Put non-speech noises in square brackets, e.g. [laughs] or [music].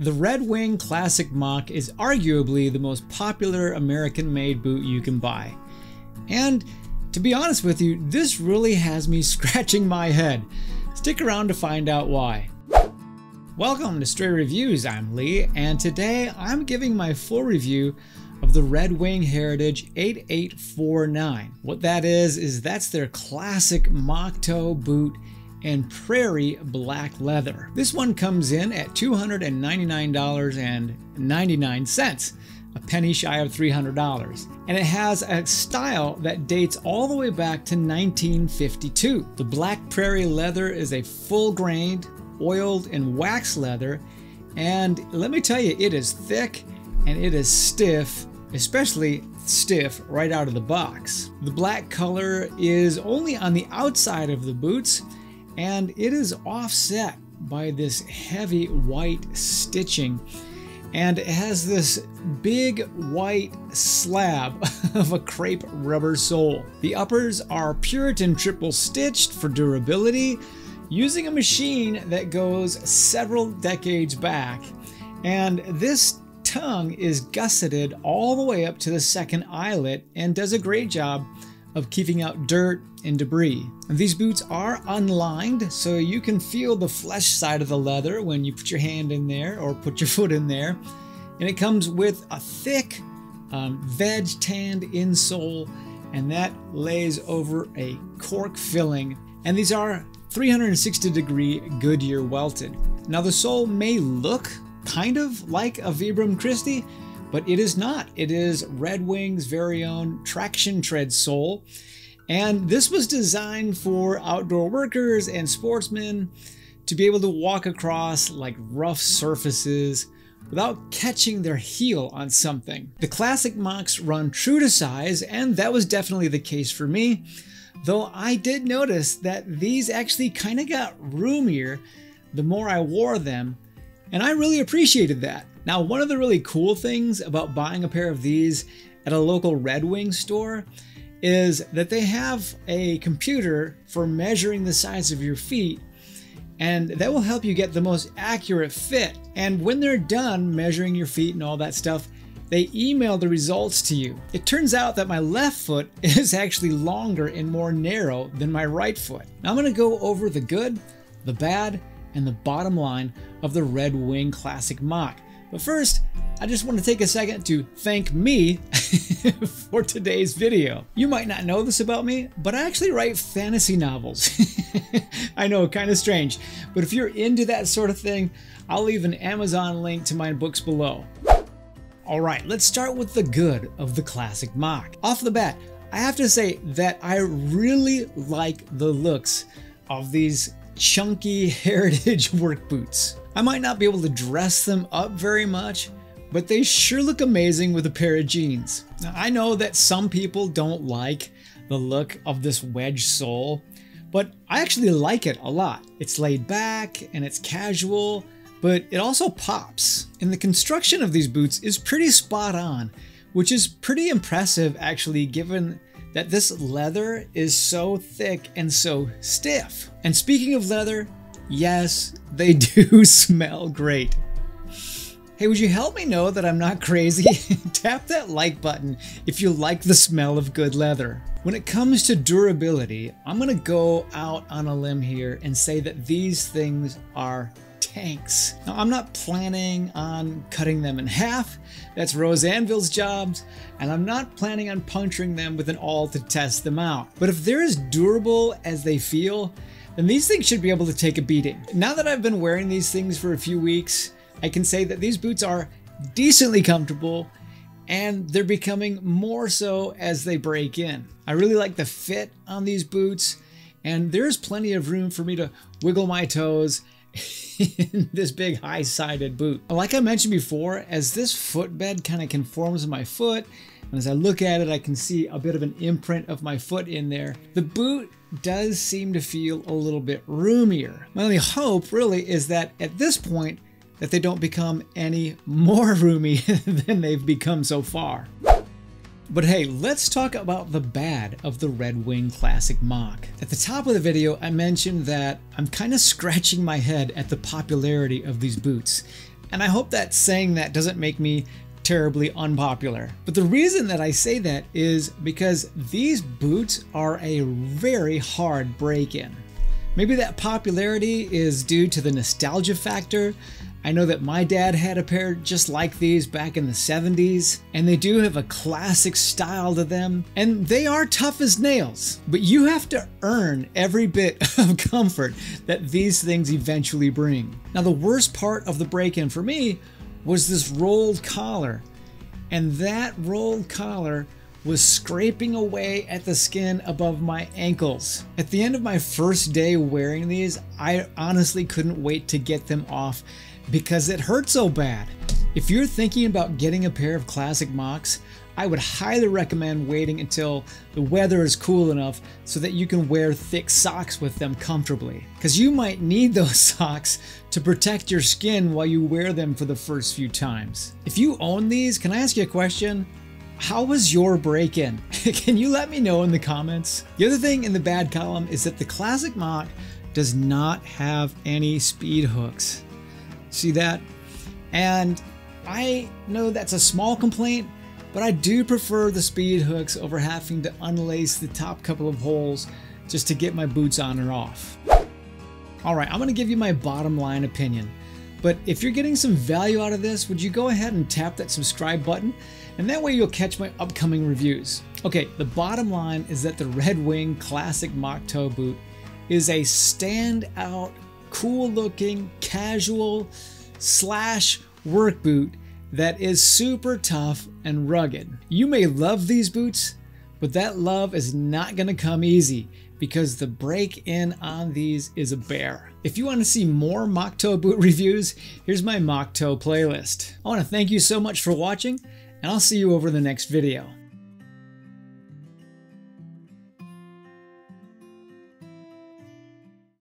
The Red Wing Classic Moc is arguably the most popular American made boot you can buy. And to be honest with you, this really has me [laughs] scratching my head. Stick around to find out why. Welcome to Stray Reviews, I'm Lee, and today I'm giving my full review of the Red Wing Heritage 8849. What that is, is that's their classic moc toe boot and prairie black leather. This one comes in at $299.99, a penny shy of $300. And it has a style that dates all the way back to 1952. The black prairie leather is a full grained, oiled, and wax leather. And let me tell you, it is thick and it is stiff, especially stiff right out of the box. The black color is only on the outside of the boots and it is offset by this heavy white stitching and it has this big white slab [laughs] of a crepe rubber sole. The uppers are Puritan triple stitched for durability using a machine that goes several decades back and this tongue is gusseted all the way up to the second eyelet and does a great job of keeping out dirt and debris. These boots are unlined, so you can feel the flesh side of the leather when you put your hand in there or put your [laughs] foot in there. And it comes with a thick um, veg tanned insole, and that lays over a cork filling. And these are 360 degree Goodyear welted. Now the sole may look kind of like a Vibram Christy, but it is not. It is Red Wing's very own traction tread sole. And this was designed for outdoor workers and sportsmen to be able to walk across like rough surfaces without catching their heel on something. The classic mocks run true to size, and that was definitely the case for me. Though I did notice that these actually kind of got roomier the more I wore them, and I really appreciated that. Now, one of the really cool things about buying a pair of these at a local Red Wing store is that they have a computer for measuring the size of your feet and that will help you get the most accurate fit. And when they're done measuring your feet and all that stuff, they email the results to you. It turns out that my left foot [laughs] is actually longer and more narrow than my right foot. Now I'm gonna go over the good, the bad, and the bottom line of the Red Wing Classic Moc. But first, I just want to take a second to thank me [laughs] for today's video. You might not know this about me, but I actually write fantasy novels. [laughs] I know, kind of strange, but if you're into that sort of thing, I'll leave an Amazon link to my books below. Alright, let's start with the good of the classic Moc. Off the bat, I have to say that I really like the looks of these chunky [laughs] heritage work boots. I might not be able to dress them up very much, but they sure look amazing with a pair of jeans. Now, I know that some people don't like the look of this wedge sole, but I actually like it a lot. It's laid back and it's casual, but it also pops. And the construction of these boots is pretty spot on, which is pretty impressive actually given that this leather is so thick and so stiff. And speaking of leather, Yes, they [laughs] do smell great. Hey, would you help me know that I'm not crazy? [laughs] Tap that like button if you like the smell of good leather. When it comes to durability, I'm gonna go out on a limb here and say that these things are tanks. Now, I'm not planning on cutting them in half. That's Rose Anvil's jobs, and I'm not planning on puncturing them with an awl to test them out. But if they're as durable as they feel, then these things should be able to take a beating. Now that I've been wearing these things for a few weeks, I can say that these boots are decently comfortable and they're becoming more so as they break in. I really like the fit on these boots and there's plenty of room for me to wiggle my toes in [laughs] this big high-sided boot. Like I mentioned before, as this footbed kind of conforms to my foot, and as I look at it, I can see a bit of an imprint of my foot in there. The boot does seem to feel a little bit roomier. My only hope really is that at this point that they don't become any [laughs] more roomy than they've become so far. But hey, let's talk about the bad of the Red Wing Classic Moc. At the top of the video, I mentioned that I'm kind of scratching my head at the popularity of these boots. And I hope that saying that doesn't make me terribly unpopular. But the reason that I say that is because these boots are a very hard break-in. Maybe that popularity is due to the nostalgia factor. I know that my dad had a pair just like these back in the 70s, and they do have a classic style to them, and they are tough as nails. But you have to earn every bit [laughs] of comfort that these things eventually bring. Now, the worst part of the break in for me was this rolled collar. And that rolled collar was scraping away at the skin above my ankles. At the end of my first day wearing these, I honestly couldn't wait to get them off because it hurt so bad. If you're thinking about getting a pair of classic mocks, I would highly recommend waiting until the weather is cool enough so that you can wear thick socks with them comfortably. Because you might need those [laughs] socks to protect your skin while you wear them for the first few times. If you own these, can I ask you a question? How was your break-in? [laughs] can you let me know in the comments? The other thing in the bad column is that the Classic Moc does not have any speed hooks. See that? And I know that's a small complaint, but I do prefer the speed hooks over having to unlace the top couple of holes just to get my boots on or off. Alright, I'm going to give you my bottom line opinion. But if you're getting some value out of this, would you go ahead and tap that subscribe button? And that way you'll catch my upcoming reviews. Okay, the bottom line is that the Red Wing Classic Moc Toe boot is a standout, cool looking, casual, slash work boot that is super tough and rugged. You may love these boots, but that love is not going to come easy because the break in on these is a bear. If you want to see more Moc Toe boot [laughs] reviews, here's my Moc Toe playlist. I want to thank you so much for watching, and I'll see you over the next video.